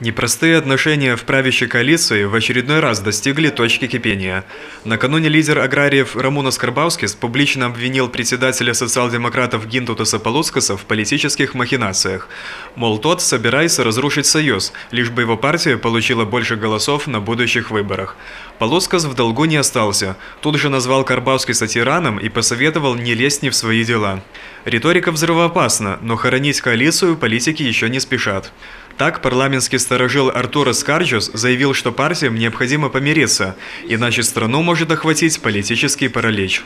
Непростые отношения в правящей коалиции в очередной раз достигли точки кипения. Накануне лидер аграриев Рамунас Карбаускис публично обвинил председателя социал-демократов Гинтутаса Полускаса в политических махинациях. Мол, тот собирается разрушить союз, лишь бы его партия получила больше голосов на будущих выборах. Полускас в долгу не остался. Тут же назвал Карбаускиса тираном и посоветовал не лезть не в свои дела. Риторика взрывоопасна, но хоронить коалицию политики еще не спешат. Так парламентский старожил Артурас Скарджус заявил, что партиям необходимо помириться, иначе страну может охватить политический паралич.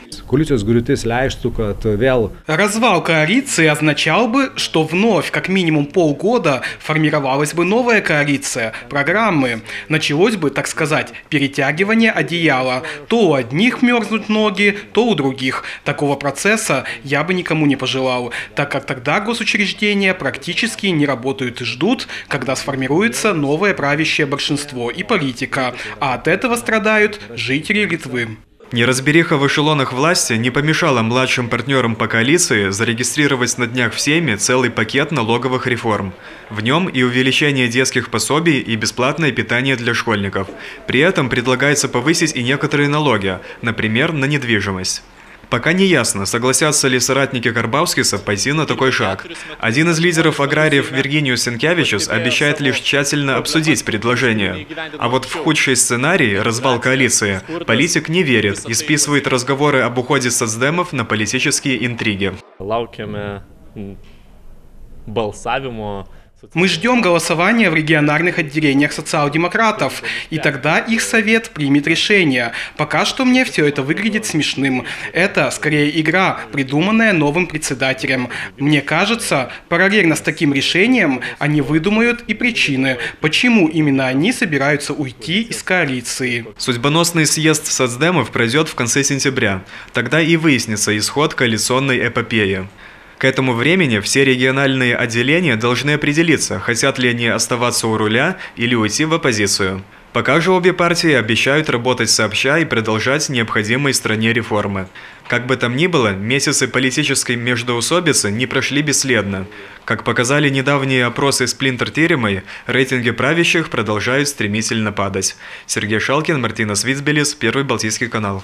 Развал коалиции означал бы, что вновь как минимум полгода формировалась бы новая коалиция, программы. Началось бы, так сказать, перетягивание одеяла. То у одних мерзнут ноги, то у других. Такого процесса я бы никому не пожелал, так как тогда госучреждения практически не работают и ждут, когда сформируется новое правящее большинство и политика, а от этого страдают жители Литвы. Неразбериха в эшелонах власти не помешала младшим партнерам по коалиции зарегистрировать на днях всеми целый пакет налоговых реформ. В нем и увеличение детских пособий, и бесплатное питание для школьников. При этом предлагается повысить и некоторые налоги, например, на недвижимость. Пока не ясно, согласятся ли соратники Карбаускиса пойти на такой шаг. Один из лидеров аграриев Виргинию Сенкевичус обещает лишь тщательно обсудить предложение. А вот в худший сценарий, развал коалиции, политик не верит и списывает разговоры об уходе соцдемов на политические интриги. Балсавимо мы ждем голосования в региональных отделениях социал-демократов, и тогда их совет примет решение. Пока что мне все это выглядит смешным. Это скорее игра, придуманная новым председателем. Мне кажется, параллельно с таким решением они выдумают и причины, почему именно они собираются уйти из коалиции. Судьбоносный съезд соцдемов пройдет в конце сентября. Тогда и выяснится исход коалиционной эпопеи. К этому времени все региональные отделения должны определиться, хотят ли они оставаться у руля или уйти в оппозицию. Пока же обе партии обещают работать сообща и продолжать необходимые стране реформы. Как бы там ни было, месяцы политической междоусобицы не прошли бесследно. Как показали недавние опросы Сплинтер Теремой, рейтинги правящих продолжают стремительно падать. Сергей Шалкин, Мартина Свицбелис, Первый Балтийский канал.